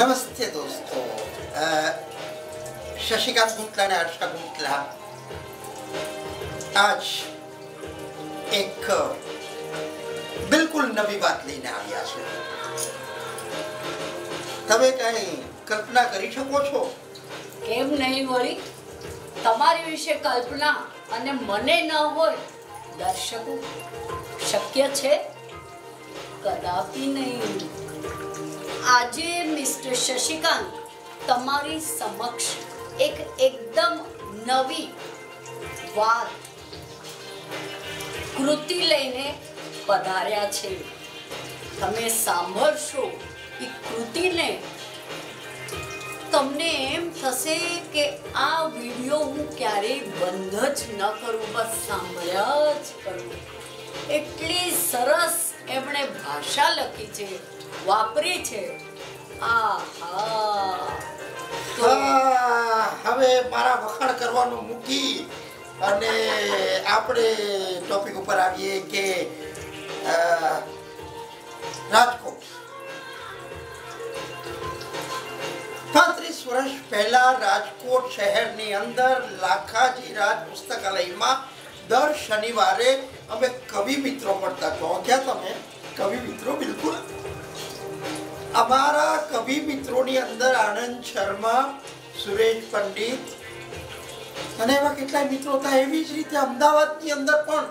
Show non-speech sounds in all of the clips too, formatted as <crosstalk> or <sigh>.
નમસ્તે दोस्तों। शशिकांत गुंतला ने અને गुंतला। આજ એક બિલકુલ નવી વાત લઈને આવ્યા છે તમે કઈ કલ્પના કરી શકો છો કેમ નહીં વળી તમારી વિશે કલ્પના અને મને ન હોય દર્શકો શક્ય છે કદાપી નહીં આજે મિસ્ટર શશિકાંત તમારી સમક્ષ એક એકદમ નવી વાત, કૃતિ લઈને પધાર્યા છે. તમે સાંભળશો એ કૃતિને. તમને એમ થશે કે આ વીડિયો હું ક્યારેય બંધ જ ન કરું, બસ સાંભળ્યા જ કરું. એટલી સરસ એમણે ભાષા લખી છે, વાપરી છે. હવે મારા વખાણ કરવાનું મૂકી અને આપણે ટોપિક ઉપર આવીએ કે રાજકોટ. પાંત્રીસ વર્ષ પહેલા રાજકોટ શહેરની અંદર લાખાજી રાજ પુસ્તકાલયમાં દર શનિવારે અમે કવિ મિત્રો મળતા કહો. ક્યાં તમે? કવિ મિત્રો બિલકુલ. અમારા કવિ મિત્રોની અંદર આનંદ શર્મા સુરેશ પંડિત અને એવા કેટલાય મિત્રો હતા. એવી જ રીતે અમદાવાદની અંદર પણ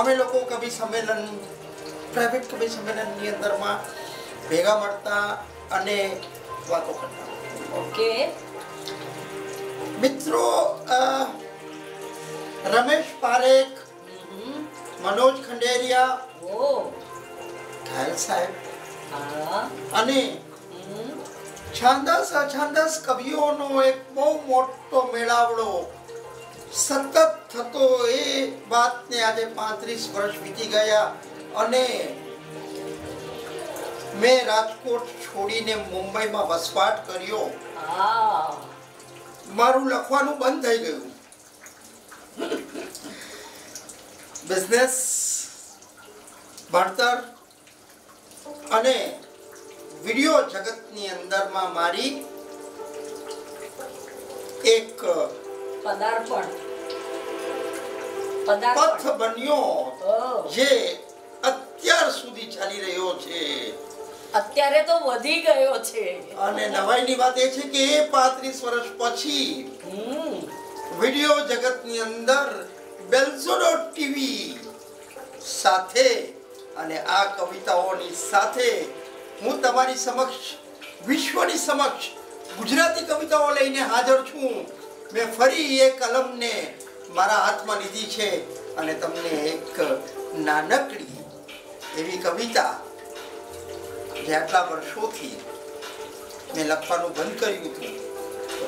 અમે લોકો કવિ સંમેલન પ્રાઇવેટ કવિ સંમેલનની અંદરમાં ભેગા મળતા અને વાતો કરતા. ઓકે. મિત્રો રમેશ પારેખ મનોજ ખંડેરિયા ઘાયલ સાહેબ. અને છાંદસ અછાંદસ કવિઓનો એક બહુ મોટો મેળાવડો સતત થતો એ વાતને આજે પાંત્રીસ વર્ષ વીતી ગયા અને મેં રાજકોટ છોડીને મુંબઈમાં વસવાટ કર્યો. મારું લખવાનું બંધ થઈ ગયું. બિઝનેસ ભણતર અને વીડિયો જગતની અંદરમાં મારી એક પદાર્પણ. પથ બન્યો જે અત્યાર સુધી ચાલી રહ્યો છે. અત્યારે તો વધી ગયો છે. અને નવાઈની વાત એ છે કે એ પાંત્રીસ વર્ષ પછી વીડિયો જગતની અંદર બેલઝોડો ટીવી સાથે અને આ કવિતાઓની સાથે હું તમારી સમક્ષ, વિશ્વની સમક્ષ ગુજરાતી કવિતાઓ લઈને હાજર છું. મેં ફરી એ કલમને મારા હાથમાં લીધી છે અને તમને એક નાનકડી એવી કવિતા જે આટલા વર્ષોથી મેં લખવાનું બંધ કર્યું હતું.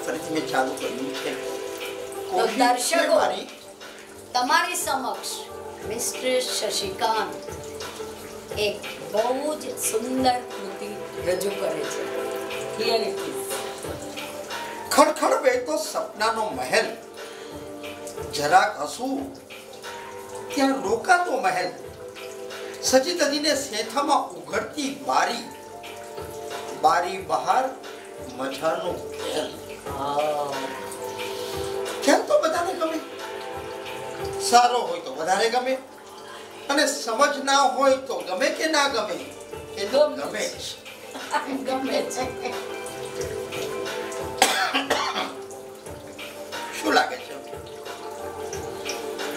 ફરીથી મેં ચાલુ કર્યું છે. દર્શકો. તમારી સમક્ષ મિસ્ટ્રેસ શશિકાંત એક બહુ જ સુંદર કૃતિ રજૂ કરે છે. ખડખડ વહેતો સપનાનો મહેલ જરાક હસું ત્યાં રોકાતો મહેલ સજી ધજીને શેઠામાં ઉઘડતી બારી બારી બહાર મજાનો ખેલ ખેલ તો બધાને ગમે? સારો હોય તો વધારે ગમે. અને સમજ ના હોય તો ગમે કે ના ગમે એ તો ગમે <laughs> ગમે છે. શું લાગે છે?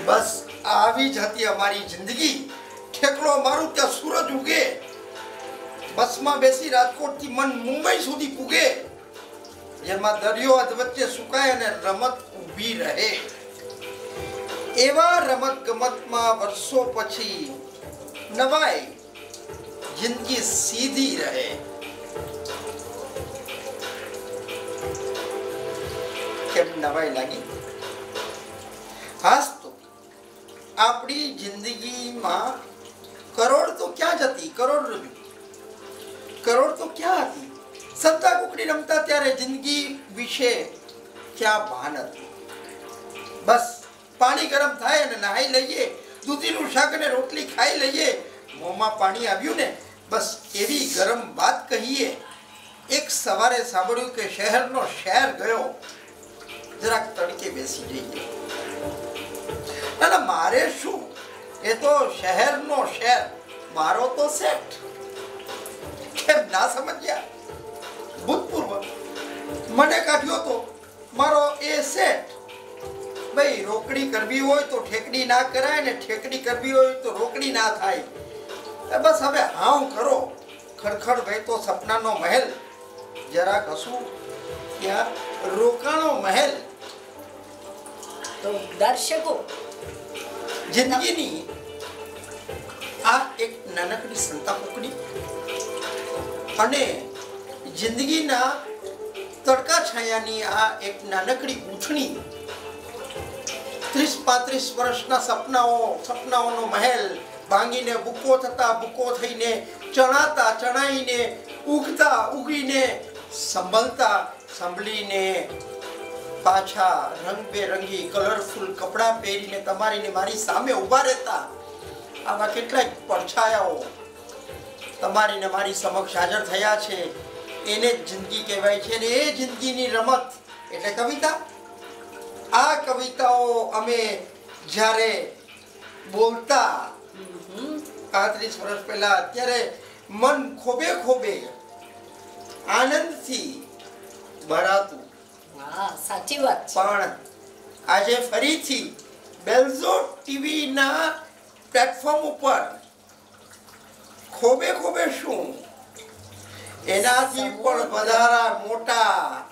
બસ આવી જ હતી અમારી જિંદગી. ઠેકડો મારું ત્યાં સૂરજ ઉગે. બસમાં બેસી રાજકોટથી મન મુંબઈ સુધી પૂગે. જેમાં દરિયો અધ વચ્ચે સુકાય અને રમત ઊભી રહે. એવા રમત ગમતમાં વર્ષો પછી નવાઈ જિંદગી સીધી રહે. કેમ નવાઈ લાગી? હાસ તો આપણી જિંદગીમાં કરોડ તો ક્યાં જતી કરોડ રજૂ કરોડ તો ક્યાં હતી? સંતા કુકડી રમતા ત્યારે જિંદગી વિશે ક્યાં ભાન હતું? બસ પાણી ગરમ થાય અને નહાઈ લઈએ, દૂધીનું શાક અને રોટલી ખાઈ લઈએ, મોંમાં પાણી આવ્યું ને, બસ એવી ગરમ વાત કહીએ. એક સવારે સાંભળ્યું કે શહેરનો શહેર ગયો. જરાક તડકે બેસી જઈએ. ના મારે શું? એ તો શહેરનો શહેર. મારો તો સેટ કેમ ના સમજ્યા? મને કાઢ્યો તો મારો એ સેટ ભાઈ રોકડી કરવી હોય તો ઠેકડી ના કરાય ને ઠેકડી કરવી હોય તો રોકડી ના થાય. એ બસ હવે હાવ કરો. ખડખડ ભાઈ તો સપનાનો મહેલ. જરાક હસું ત્યાં રોકાણો મહેલ. તો દર્શકો જિંદગીની આ એક નાનકડી સંતા કુકડી અને જિંદગીના તડકા છાયાની આ એક નાનકડી ગૂંથણી ત્રીસ પાંત્રીસ વર્ષના સપનાઓ, સપનાઓનો મહેલ ભાંગીને બુકો થતા બુકો થઈને ચણાતા, ચણાઈને ઉગતા, ઉગીને સંભળતા, સંભળીને પાછા રંગબેરંગી કલરફુલ કપડાં પહેરીને તમારીને મારી સામે ઊભા રહેતા. આવા કેટલાય પડછાયાઓ તમારીને મારી સમક્ષ હાજર થયા છે. એને જ જિંદગી કહેવાય છે ને એ જિંદગીની રમત એટલે કવિતા. આ કવિતાઓ અમે જ્યારે બોલતા પાંત્રીસ વર્ષ પહેલા અત્યારે મન ખોબે ખોબે આનંદથી ભરાતું. હા સાચી વાત પણ આજે ફરીથી બેલ્ઝો ટીવીના પ્લેટફોર્મ ઉપર ખોબે ખોબે શું એનાથી પણ વધારા મોટા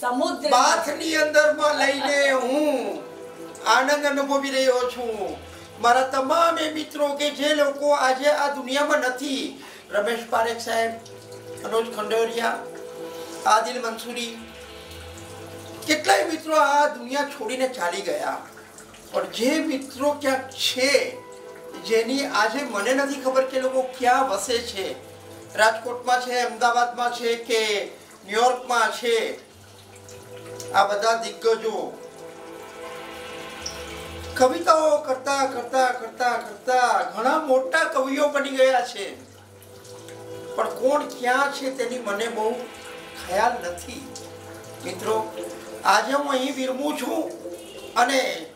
સમુદ્ર બાથની અંદરમાં લઈને હું આનંદ અનુભવી રહ્યો છું. મારા તમામ એ મિત્રો કે જે લોકો આજે આ દુનિયામાં નથી રમેશ પારેખ સાહેબ અનુજ ખંડોરિયા આદિલ મંસૂરી કેટલાય મિત્રો આ દુનિયા છોડીને ચાલી ગયા. પણ જે મિત્રો ક્યાંક છે જેની આજે મને નથી ખબર કે લોકો ક્યાં વસે છે રાજકોટમાં છે, અમદાવાદમાં છે કે ન્યુયોર્કમાં છે? આ બધા દિગ્ગજો. કવિતાઓ કરતા કરતા કરતા કરતા ઘણા મોટા કવિઓ બની ગયા છે. પણ કોણ ક્યાં છે તેની મને બહુ ખ્યાલ નથી. મિત્રો, આજે હું અહીં વિરમું છું અને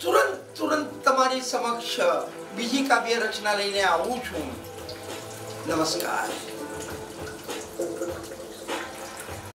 તુરંત તુરંત તમારી સમક્ષ બીજી કાવ્ય રચના લઈને આવું છું. Namaskar.